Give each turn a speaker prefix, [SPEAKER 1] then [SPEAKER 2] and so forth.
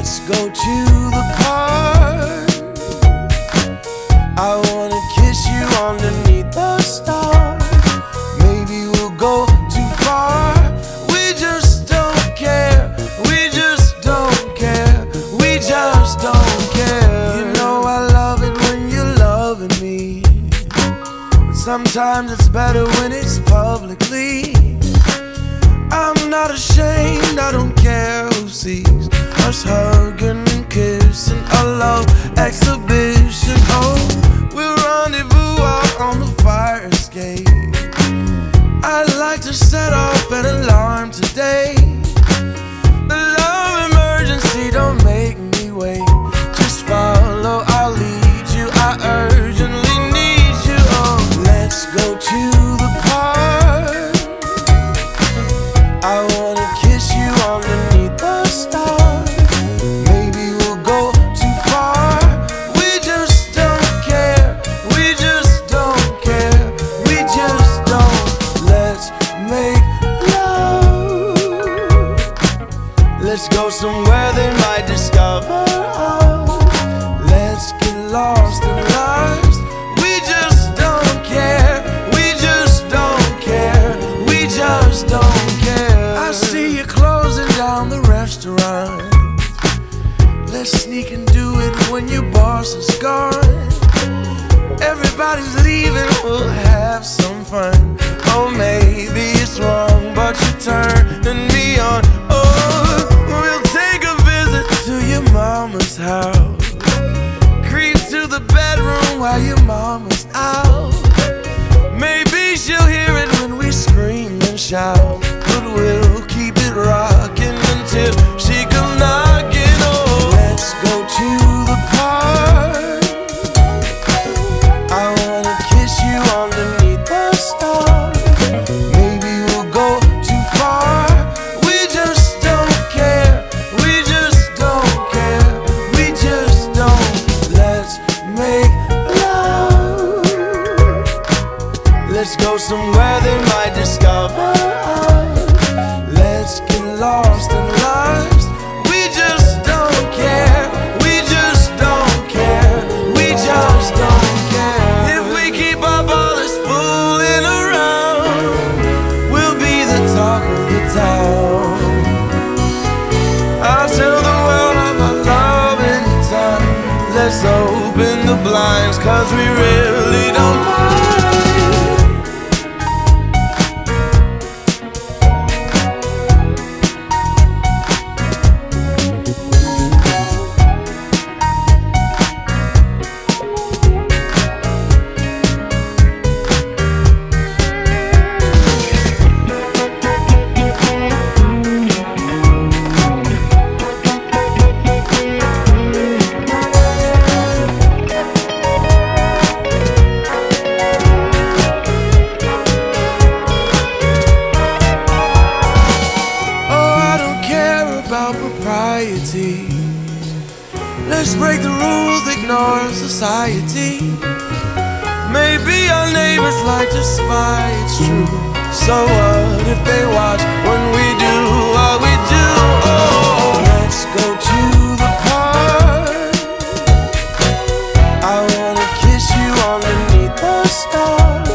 [SPEAKER 1] Let's go to the park. I wanna kiss you underneath the stars. Maybe we'll go too far. We just don't care. We just don't care. We just don't care. You know I love it when you're loving me. But sometimes it's better when it's publicly. I'm not ashamed, I don't care who sees us hugging and kissing. A love exhibition. Oh, we'll rendezvous out on the fire escape. I'd like to set off an alarm today. Somewhere they might discover us. Let's get lost in lives. We just don't care. We just don't care. We just don't care. I see you closing down the restaurant. Let's sneak and do it when your boss is gone. Everybody's leaving, we'll have some fun. Oh, maybe it's wrong, while your mama's out. Maybe she'll hear it when we scream and shout. Cause we really Critics break the rules, ignore society. Maybe our neighbors like to spy, it's true. So what if they watch when we do what we do? Oh, let's go to the park. I wanna kiss you underneath the stars.